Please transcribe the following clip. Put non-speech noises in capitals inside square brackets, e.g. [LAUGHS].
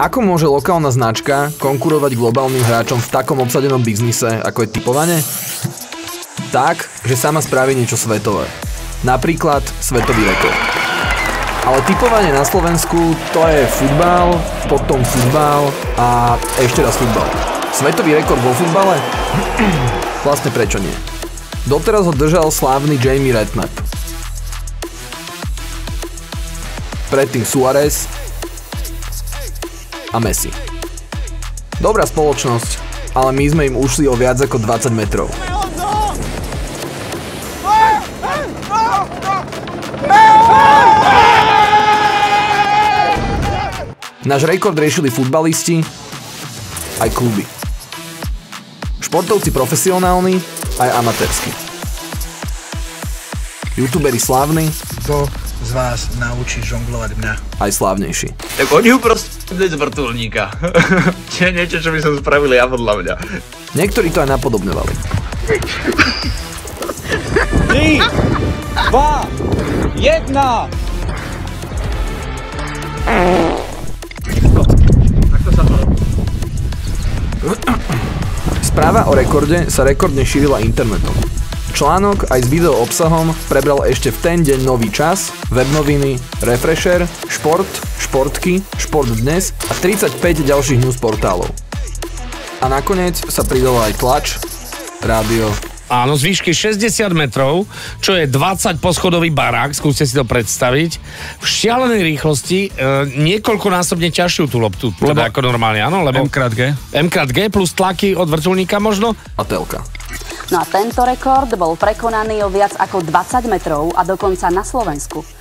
Ako môže lokálna značka konkurovať globálnym hráčom v takom obsadenom biznise, ako je typovanie? Tak, že sama spraví niečo svetové. Napríklad svetový rekord. Ale typovanie na Slovensku to je futbal, potom futbal a ešte raz futbal. Svetový rekord vo futbale? [CLEARS THROAT] vlastne prečo nie? Doteraz ho držal slávny Jamie Redknapp. Predtým Suarez, a Messi. Dobrá spoločnosť, ale my sme im ušli o viac ako 20 metrov. Náš rekord riešili futbalisti, aj kluby. Športovci profesionálni, aj amatérsky. Youtuberi slávni, z vás naučí žonglovať mňa. Aj slávnejší. Tak oni ju proste z vrtulníka. [LAUGHS] Čo je niečo, čo by som spravil ja podľa mňa. Niektorí to aj napodobňovali. 3, 2, 1. Správa o rekorde sa rekordne šírila internetom. Článok aj s video obsahom prebral ešte v ten deň nový čas, webnoviny, Refresher, Šport, Športky, Šport dnes a 35 ďalších news portálov. A nakoniec sa pridala aj tlač, rádio. Áno, z výšky 60 metrov, čo je 20 poschodový barák, skúste si to predstaviť. V šialenej rýchlosti, e, niekoľkonásobne ťažšiu tú loptu, lebo, teda ako normálne, áno? Lebo M krát G. M krát G plus tlaky od vrtulníka možno? A telka. No a tento rekord bol prekonaný o viac ako 20 metrov a dokonca na Slovensku.